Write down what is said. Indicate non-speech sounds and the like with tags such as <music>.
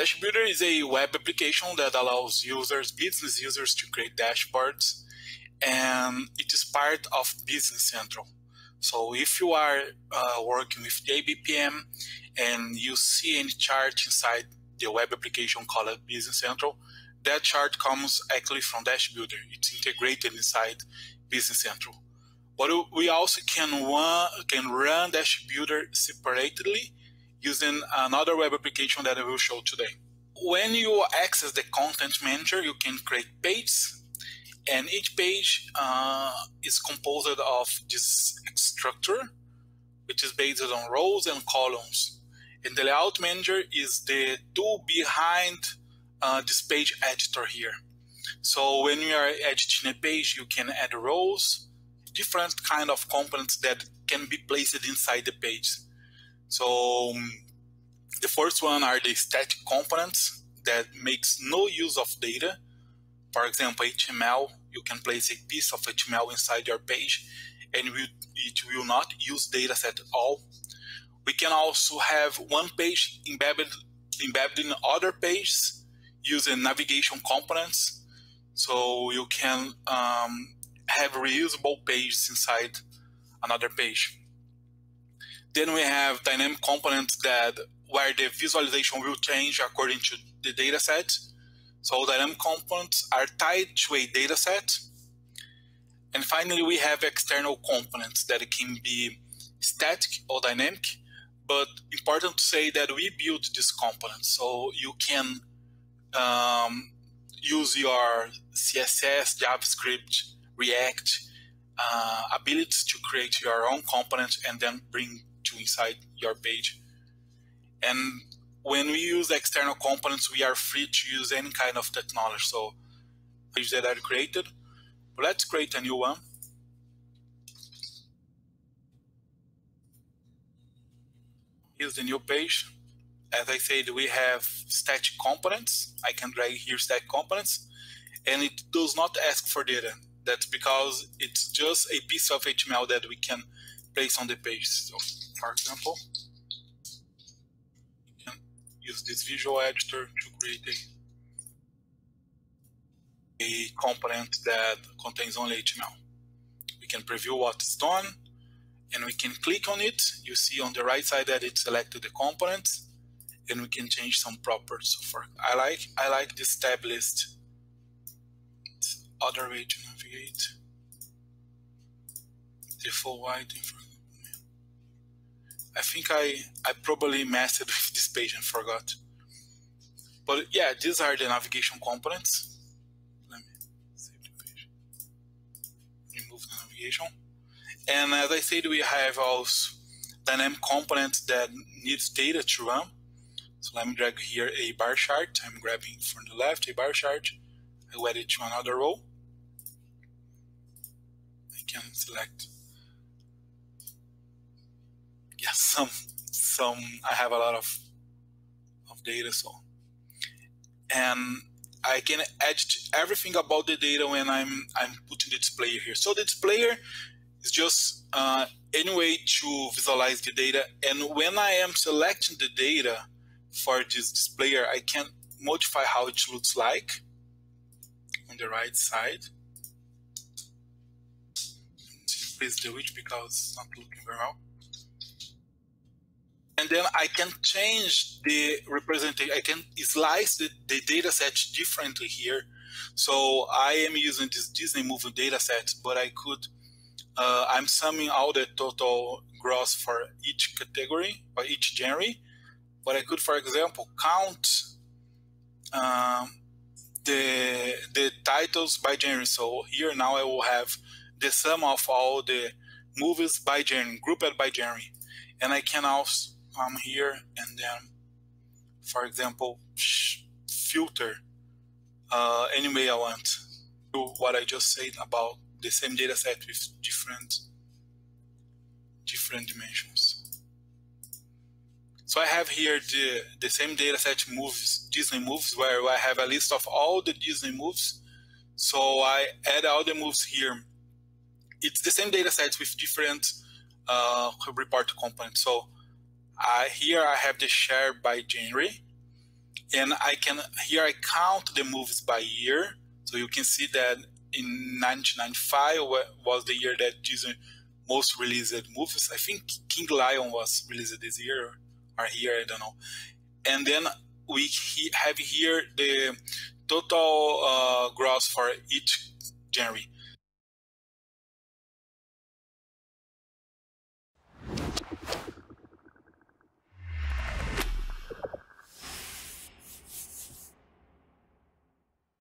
Dashbuilder is a web application that allows users, business users, to create dashboards, and it is part of Business Central. So if you are uh, working with JBPM and you see any chart inside the web application called Business Central, that chart comes actually from Dashbuilder. It's integrated inside Business Central. But we also can run, can run Dashbuilder separately using another web application that I will show today. When you access the Content Manager, you can create pages, and each page uh, is composed of this structure, which is based on rows and columns. And the Layout Manager is the tool behind uh, this page editor here. So when you are editing a page, you can add rows, different kind of components that can be placed inside the page. So um, the first one are the static components that makes no use of data. For example, HTML, you can place a piece of HTML inside your page and it will not use data at all. We can also have one page embedded, embedded in other pages using navigation components. So you can um, have reusable pages inside another page. Then we have dynamic components that where the visualization will change according to the data set. So dynamic components are tied to a data set. And finally, we have external components that can be static or dynamic, but important to say that we build these components. So you can um, use your CSS, JavaScript, React uh, abilities to create your own components and then bring to inside your page. And when we use external components, we are free to use any kind of technology. So pages that are created, let's create a new one. Here's the new page. As I said, we have static components. I can drag here static components, and it does not ask for data. That's because it's just a piece of HTML that we can place on the page. So, for example, you can use this visual editor to create a, a component that contains only HTML. We can preview what is done, and we can click on it. You see on the right side that it selected the component, and we can change some properties. So for I like I like this tab list. It's other way to navigate. Default white I think I I probably messed with <laughs> this page and forgot. But yeah, these are the navigation components. Let me save the page. Remove the navigation. And as I said, we have also dynamic components that needs data to run. So let me drag here a bar chart. I'm grabbing from the left a bar chart. I will add it to another row. I can select yeah, <laughs> some some I have a lot of of data so and I can edit everything about the data when I'm I'm putting the displayer here. So the displayer is just uh, any way to visualize the data. And when I am selecting the data for this displayer, I can modify how it looks like on the right side. Please delete because it's not looking very well and then I can change the representation. I can slice the, the data set differently here. So I am using this Disney movie data set, but I could, uh, I'm summing all the total gross for each category or each genre. But I could, for example, count um, the the titles by genre. So here now I will have the sum of all the movies by genre, grouped by genre, and I can also come here and then, for example, filter uh, any way I want. Do what I just said about the same data set with different different dimensions. So I have here the, the same data set movies, Disney movies, where I have a list of all the Disney movies. So I add all the moves here. It's the same data set with different uh, report components. So uh, here I have the share by genre. and I can here I count the movies by year. So you can see that in 1995 was the year that Disney most released movies. I think King Lion was released this year or here, I don't know. And then we have here the total uh, gross for each genre.